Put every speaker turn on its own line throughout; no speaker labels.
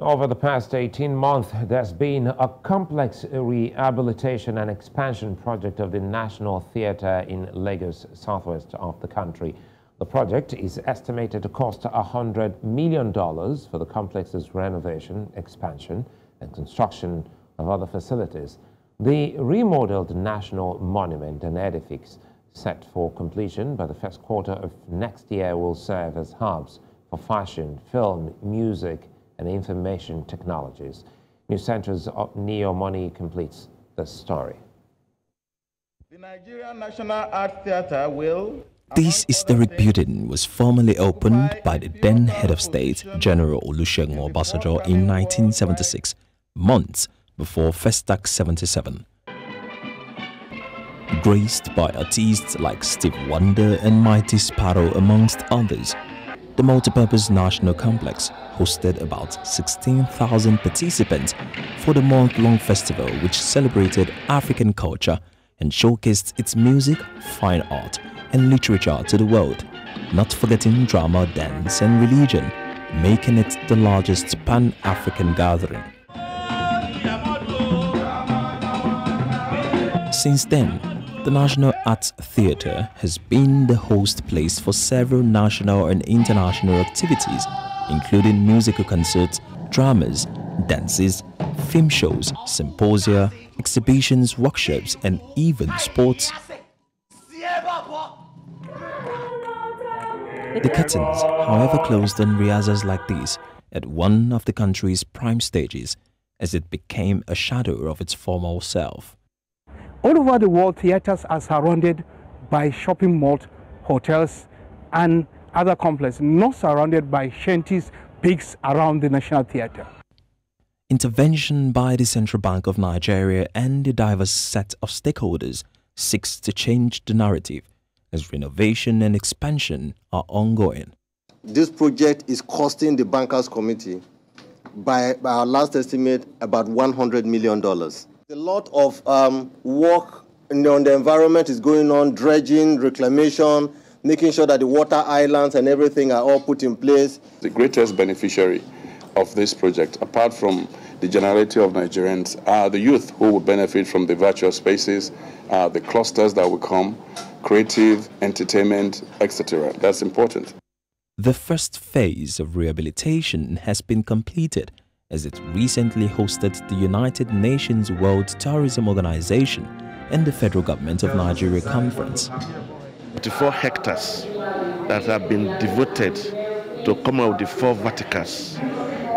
Over the past 18 months, there's been a complex rehabilitation and expansion project of the National Theatre in Lagos, southwest of the country. The project is estimated to cost $100 million for the complex's renovation, expansion, and construction of other facilities. The remodeled National Monument and edifice set for completion by the first quarter of next year will serve as hubs for fashion, film, music, and information technologies. News Central's Niyi Omoniyi completes the story.
The Nigerian National Art Theatre will
this historic building was formally opened by the then head of state, General Olusegun Obasanjo, in 1976, months before Festac 77. Graced by artists like Stevie Wonder and Mighty Sparrow amongst others, the multipurpose national complex hosted about 16,000 participants for the month-long festival which celebrated African culture and showcased its music, fine art and literature to the world, not forgetting drama, dance and religion, making it the largest pan-African gathering. Since then, the National Arts Theatre has been the host place for several national and international activities, including musical concerts, dramas, dances, film shows, symposia, exhibitions, workshops, and even sports. The curtains, however, closed on rehearsals like these at one of the country's prime stages as it became a shadow of its former self.
All over the world, theaters are surrounded by shopping malls, hotels, and other complexes, not surrounded by shanties, pigs around the National Theatre.
Intervention by the Central Bank of Nigeria and the diverse set of stakeholders seeks to change the narrative as renovation and expansion are ongoing.
This project is costing the Bankers Committee, by, by our last estimate, about $100 million. A lot of um, work on the environment is going on, dredging, reclamation, making sure that the water islands and everything are all put in place.
The greatest beneficiary of this project, apart from the generality of Nigerians, are the youth who will benefit from the virtual spaces, uh, the clusters that will come, creative, entertainment, etc. That's important.
The first phase of rehabilitation has been completed as it recently hosted the United Nations World Tourism Organization and the federal government of Nigeria conference.
44 hectares that have been devoted to come out the four verticals.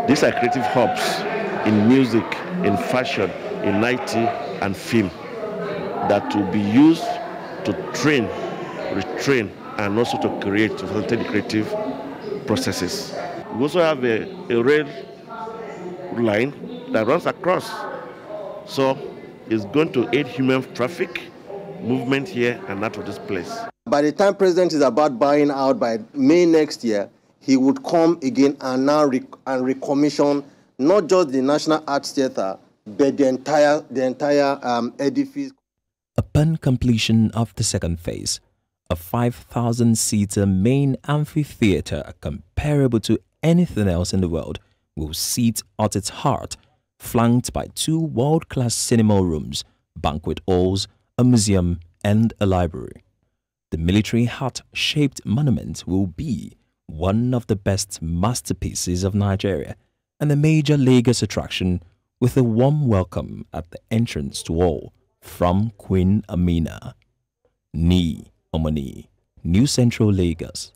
These are creative hubs in music, in fashion, in IT and film that will be used to train, retrain, and also to create, to facilitate creative processes. We also have a, a rail line that runs across. So it's going to aid human traffic movement here and out of this place.
By the time President is about buying out by May next year, he would come again and now rec and recommission not just the National Arts Theatre, but the entire, the entire um, edifice.
Upon completion of the second phase, a 5,000-seater main amphitheatre comparable to anything else in the world will sit at its heart, flanked by two world-class cinema rooms, banquet halls, a museum, and a library. The military hut-shaped monument will be one of the best masterpieces of Nigeria and a major Lagos attraction with a warm welcome at the entrance to all from Queen Amina. Niyi Omoniyi, News Central Lagos.